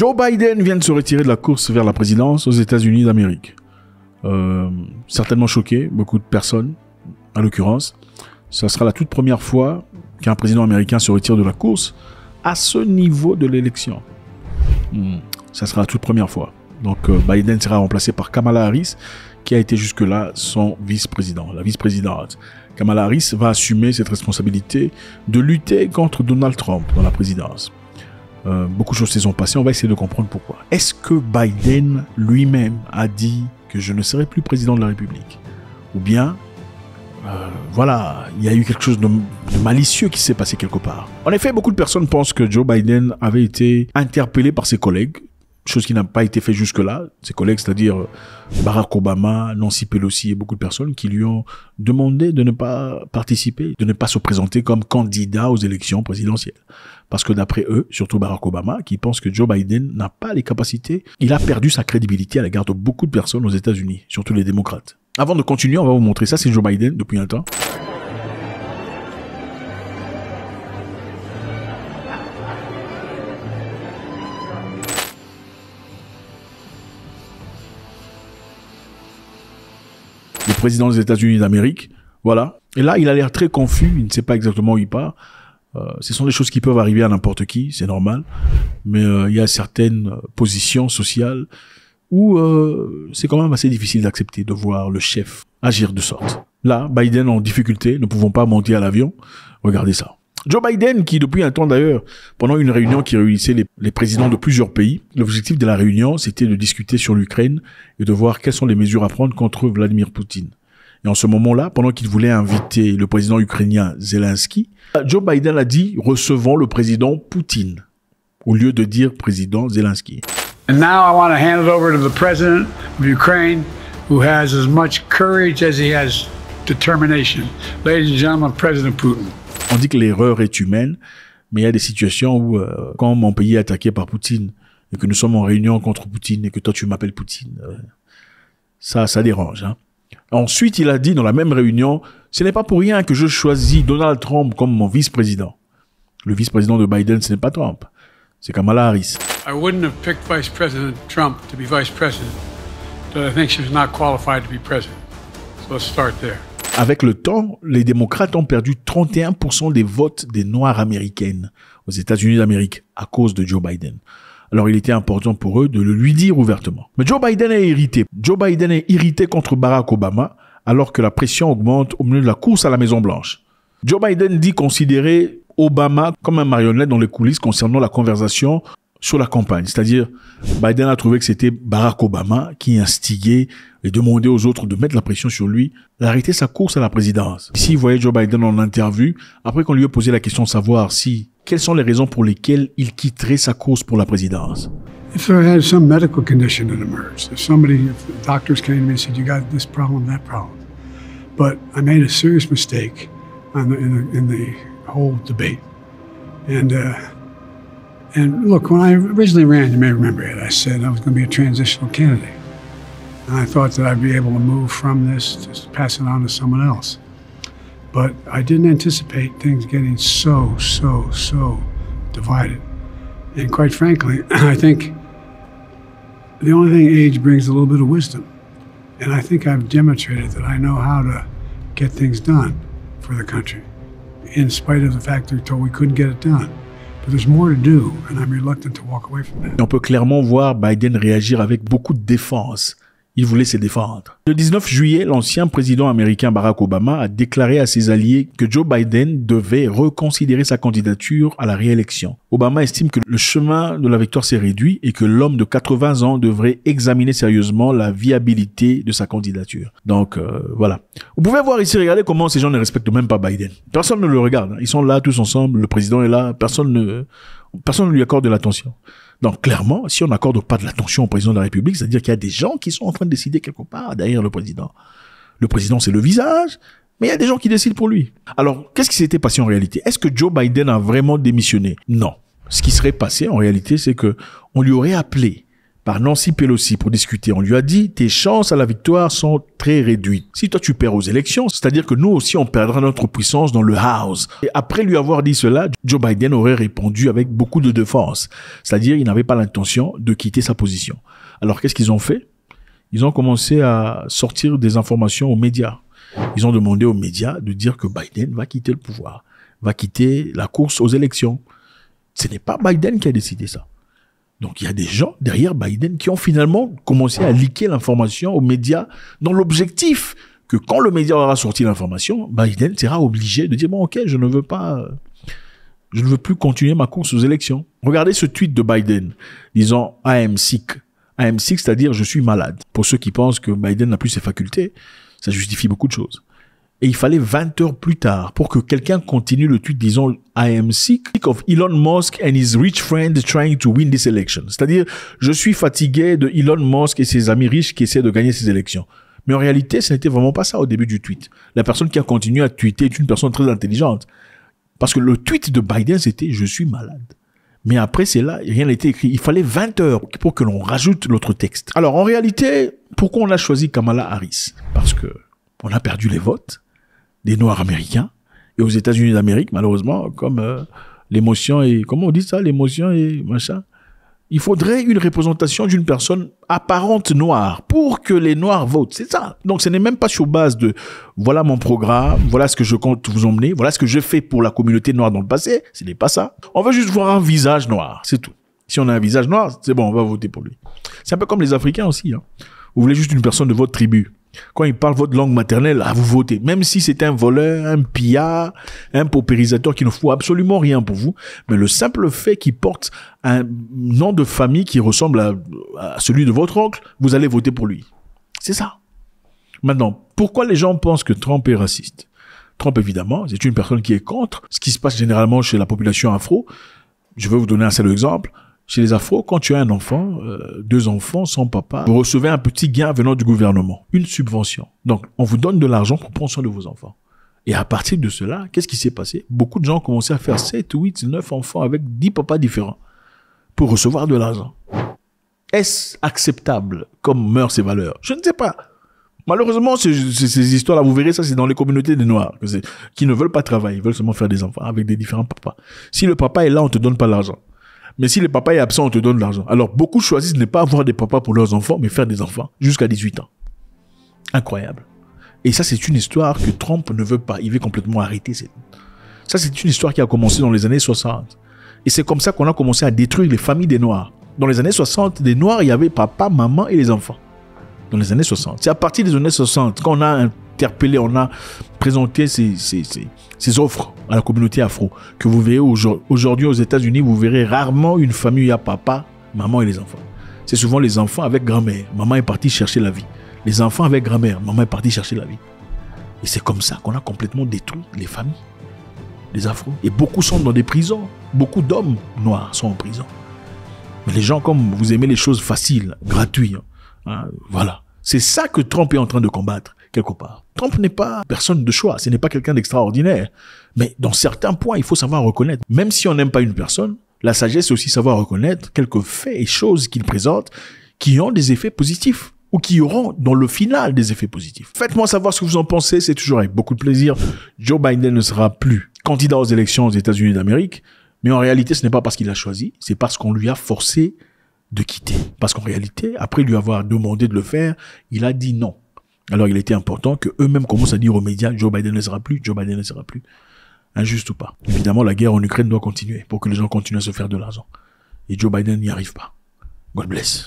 Joe Biden vient de se retirer de la course vers la présidence aux États-Unis d'Amérique. Euh, certainement choqué, beaucoup de personnes, en l'occurrence. Ça sera la toute première fois qu'un président américain se retire de la course à ce niveau de l'élection. Hmm, ça sera la toute première fois. Donc euh, Biden sera remplacé par Kamala Harris, qui a été jusque-là son vice-président, la vice-présidente. Kamala Harris va assumer cette responsabilité de lutter contre Donald Trump dans la présidence. Euh, beaucoup de choses se sont passées, on va essayer de comprendre pourquoi. Est-ce que Biden lui-même a dit que je ne serai plus président de la République? Ou bien, euh, voilà, il y a eu quelque chose de, de malicieux qui s'est passé quelque part. En effet, beaucoup de personnes pensent que Joe Biden avait été interpellé par ses collègues chose qui n'a pas été fait jusque-là. Ses collègues, c'est-à-dire euh, Barack Obama, Nancy Pelosi et beaucoup de personnes qui lui ont demandé de ne pas participer, de ne pas se présenter comme candidat aux élections présidentielles. Parce que d'après eux, surtout Barack Obama, qui pense que Joe Biden n'a pas les capacités, il a perdu sa crédibilité à l'égard de beaucoup de personnes aux États-Unis, surtout les démocrates. Avant de continuer, on va vous montrer ça, c'est Joe Biden depuis un temps. Président des États-Unis d'Amérique. Voilà. Et là, il a l'air très confus. Il ne sait pas exactement où il part. Euh, ce sont des choses qui peuvent arriver à n'importe qui, c'est normal. Mais euh, il y a certaines euh, positions sociales où c'est quand même assez difficile d'accepter de voir le chef agir de sorte. Là, Biden en difficulté, ne pouvons pas monter à l'avion. Regardez ça. Joe Biden, qui depuis un temps d'ailleurs, pendant une réunion qui réunissait les, présidents de plusieurs pays, l'objectif de la réunion, c'était de discuter sur l'Ukraine et de voir quelles sont les mesures à prendre contre Vladimir Poutine. Et en ce moment-là, pendant qu'il voulait inviter le président ukrainien Zelensky, Joe Biden a dit recevons le président Poutine au lieu de dire président Zelensky. And now I want to hand it over to the president of Ukraine, who has as much courage as he has determination. Ladies and gentlemen, President Putin. On dit que l'erreur est humaine, mais il y a des situations où, euh, quand mon pays est attaqué par Poutine, et que nous sommes en réunion contre Poutine, et que toi tu m'appelles Poutine, euh, ça, ça dérange. Hein. Ensuite, il a dit dans la même réunion, ce n'est pas pour rien que je choisis Donald Trump comme mon vice-président. Le vice-président de Biden, ce n'est pas Trump, c'est Kamala Harris. I wouldn't have picked Vice President Trump to be vice president, but I think she's not qualified to be president. So let's start there. Avec le temps, les démocrates ont perdu 31% des votes des Noirs américaines aux États-Unis d'Amérique à cause de Joe Biden. Alors il était important pour eux de le lui dire ouvertement. Mais Joe Biden est irrité. Joe Biden est irrité contre Barack Obama alors que la pression augmente au milieu de la course à la Maison Blanche. Joe Biden dit considérer Obama comme un marionnette dans les coulisses concernant la conversation sur la campagne. C'est-à-dire, Biden a trouvé que c'était Barack Obama qui instiguait et demandait aux autres de mettre la pression sur lui d'arrêter sa course à la présidence. S'il voyait Joe Biden en interview, après qu'on lui ait posé la question de savoir si, quelles sont les raisons pour lesquelles il quitterait sa course pour la présidence? If there had some medical condition that emerged, if somebody, if doctors came to me and said, you got this problem, that problem. But I made a serious mistake on the, in, the, in the whole debate. And, uh, and look, when I originally ran, you may remember it, I said I was going to be a transitional candidate. And I thought that I'd be able to move from this, just pass it on to someone else. But I didn't anticipate things getting so, so, so divided. And quite frankly, I think the only thing age brings is a little bit of wisdom. And I think I've demonstrated that I know how to get things done for the country, in spite of the fact they're told we couldn't get it done. On peut clairement voir Biden réagir avec beaucoup de défense. Il voulait se défendre. Le 19 juillet, l'ancien président américain Barack Obama a déclaré à ses alliés que Joe Biden devait reconsidérer sa candidature à la réélection. Obama estime que le chemin de la victoire s'est réduit et que l'homme de 80 ans devrait examiner sérieusement la viabilité de sa candidature. Donc euh, voilà. Vous pouvez voir ici, regardez comment ces gens ne respectent même pas Biden. Personne ne le regarde. Ils sont là tous ensemble. Le président est là. Personne ne, personne ne lui accorde de l'attention. Donc clairement, si on n'accorde pas de l'attention au président de la République, c'est-à-dire qu'il y a des gens qui sont en train de décider quelque part derrière le président. Le président, c'est le visage, mais il y a des gens qui décident pour lui. Alors, qu'est-ce qui s'était passé en réalité? Est-ce que Joe Biden a vraiment démissionné? Non. Ce qui serait passé en réalité, c'est que on lui aurait appelé par Nancy Pelosi pour discuter. On lui a dit, tes chances à la victoire sont très réduites. Si toi tu perds aux élections, c'est-à-dire que nous aussi on perdra notre puissance dans le House. Et après lui avoir dit cela, Joe Biden aurait répondu avec beaucoup de défense. C'est-à-dire il n'avait pas l'intention de quitter sa position. Alors qu'est-ce qu'ils ont fait? Ils ont commencé à sortir des informations aux médias. Ils ont demandé aux médias de dire que Biden va quitter le pouvoir, va quitter la course aux élections. Ce n'est pas Biden qui a décidé ça. Donc il y a des gens derrière Biden qui ont finalement commencé à liquer l'information aux médias dans l'objectif que quand le média aura sorti l'information, Biden sera obligé de dire bon ok je ne veux pas, je ne veux plus continuer ma course aux élections. Regardez ce tweet de Biden disant I am sick. Am sick, c'est-à-dire je suis malade. Pour ceux qui pensent que Biden n'a plus ses facultés, ça justifie beaucoup de choses. Et il fallait 20 heures plus tard pour que quelqu'un continue le tweet disant I am sick of Elon Musk and his rich friends trying to win this election. C'est-à-dire, je suis fatigué de Elon Musk et ses amis riches qui essaient de gagner ces élections. Mais en réalité, ce n'était vraiment pas ça au début du tweet. La personne qui a continué à tweeter est une personne très intelligente. Parce que le tweet de Biden, c'était je suis malade. Mais après, c'est là, rien été écrit. Il fallait 20 heures pour que l'on rajoute l'autre texte. Alors, en réalité, pourquoi on a choisi Kamala Harris? Parce que on a perdu les votes des Noirs américains. Et aux États-Unis d'Amérique, malheureusement, comme euh, l'émotion et comment on dit ça, l'émotion et machin. Il faudrait une représentation d'une personne apparente noire pour que les Noirs votent. C'est ça. Donc, ce n'est même pas sur base de voilà mon programme, voilà ce que je compte vous emmener, voilà ce que je fais pour la communauté noire dans le passé. Ce n'est pas ça. On veut juste voir un visage noir. C'est tout. Si on a un visage noir, c'est bon, on va voter pour lui. C'est un peu comme les Africains aussi. Hein. Vous voulez juste une personne de votre tribu. Quand il parle votre langue maternelle, à vous votez. Même si c'est un voleur, un pillard, un paupérisateur qui ne fout absolument rien pour vous. Mais le simple fait qu'il porte un nom de famille qui ressemble à, celui de votre oncle, vous allez voter pour lui. C'est ça. Maintenant, pourquoi les gens pensent que Trump est raciste? Trump, évidemment, c'est une personne qui est contre ce qui se passe généralement chez la population afro. Je vais vous donner un seul exemple. Chez les Afro, quand tu as un enfant, euh, deux enfants sans papa, vous recevez un petit gain venant du gouvernement, une subvention. Donc, on vous donne de l'argent pour prendre soin de vos enfants. Et à partir de cela, qu'est-ce qui s'est passé? Beaucoup de gens ont commencé à faire 7, 8, 9 enfants avec 10 papas différents pour recevoir de l'argent. Est-ce acceptable comme meurent ces valeurs? Je ne sais pas. Malheureusement, ces, ces histoires-là, vous verrez ça, c'est dans les communautés des Noirs, qui ne veulent pas travailler, ils veulent seulement faire des enfants avec des différents papas. Si le papa est là, on te donne pas l'argent. Mais si le papa est absent, on te donne l'argent. Alors beaucoup choisissent de ne pas avoir des papas pour leurs enfants, mais faire des enfants jusqu'à 18 ans. Incroyable. Et ça, c'est une histoire que Trump ne veut pas. Il veut complètement arrêter. Ça, c'est une histoire qui a commencé dans les années 60. Et c'est comme ça qu'on a commencé à détruire les familles des Noirs. Dans les années 60, des Noirs, il y avait papa, maman et les enfants. Dans les années 60. C'est à partir des années 60 qu'on a interpellé, on a présenté ces offres à la communauté afro. Que vous verrez aujourd'hui aux États-Unis, vous verrez rarement une famille à papa, maman et les enfants. C'est souvent les enfants avec grand-mère. Maman est partie chercher la vie. Les enfants avec grand-mère. Maman est partie chercher la vie. Et c'est comme ça qu'on a complètement détruit les familles, les afros. Et beaucoup sont dans des prisons. Beaucoup d'hommes noirs sont en prison. Mais les gens, comme vous aimez les choses faciles, gratuites, hein, voilà. C'est ça que Trump est en train de combattre quelque part. Trump n'est pas personne de choix, ce n'est pas quelqu'un d'extraordinaire. Mais dans certains points, il faut savoir reconnaître. Même si on n'aime pas une personne, la sagesse, c'est aussi savoir reconnaître quelques faits et choses qu'il présente qui ont des effets positifs ou qui auront dans le final des effets positifs. Faites-moi savoir ce que vous en pensez, c'est toujours avec beaucoup de plaisir. Joe Biden ne sera plus candidat aux élections aux États-Unis d'Amérique, mais en réalité, ce n'est pas parce qu'il a choisi, c'est parce qu'on lui a forcé de quitter. Parce qu'en réalité, après lui avoir demandé de le faire, il a dit non. Alors il était important que eux-mêmes commencent à dire aux médias Joe Biden ne sera plus, Joe Biden ne sera plus. Injuste ou pas. Évidemment, la guerre en Ukraine doit continuer pour que les gens continuent à se faire de l'argent. Et Joe Biden n'y arrive pas. God bless.